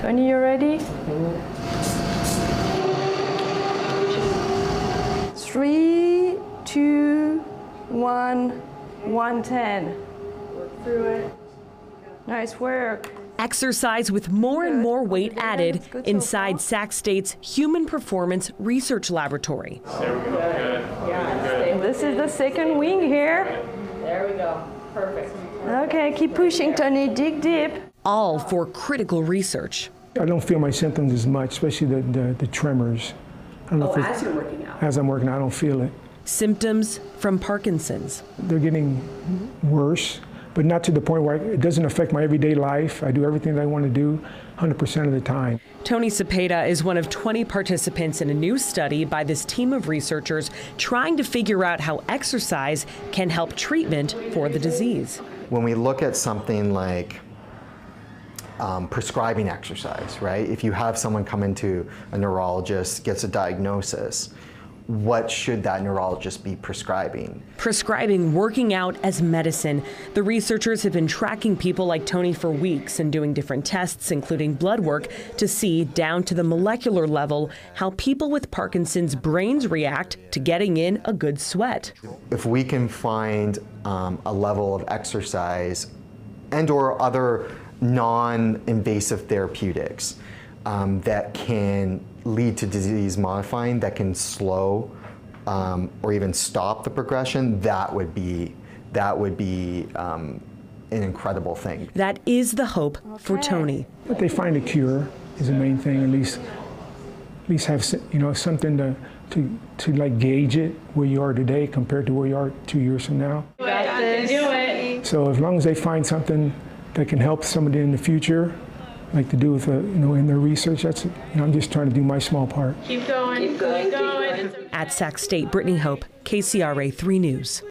Tony, you ready? Three, two, one, 110. Work through it. Nice work. Exercise with more and more weight you're added good. It's so inside. Sac State's Human Performance Research Laboratory. Yeah, This is the second wing here. There we go. Perfect. Okay, keep pushing, Tony. Dig deep. All for critical research. I don't feel my symptoms as much, especially the, the, the tremors. I don't know Oh, if as you're working out. as I'm working, I don't feel it. Symptoms from Parkinson's. They're getting worse, but not to the point where it doesn't affect my everyday life. I do everything that I want to do 100% of the time. Tony Cepeda is one of 20 participants in a new study by this team of researchers trying to figure out how exercise can help treatment for the disease. when we look at something like um, prescribing exercise, right? If you have someone come into a neurologist, gets a diagnosis, what should that neurologist be prescribing? Prescribing working out as medicine. The researchers have been tracking people like Tony for weeks and doing different tests, including blood work, to see down to the molecular level how people with Parkinson's brains react to getting in a good sweat. If we can find um, a level of exercise and or other non-invasive therapeutics um, that can lead to disease modifying, that can slow um, or even stop the progression, that would be that would be um, an incredible thing. That is the hope for Tony. But they find a cure is the main thing. At least, at least have you know something to to to like gauge it where you are today compared to where you are two years from now. Got this. So as long as they find something that can help somebody in the future, like to do with uh, you know in their research, that's you know I'm just trying to do my small part. Keep going. Keep going. Keep going. At Sac State, Brittany Hope, KCRA 3 News.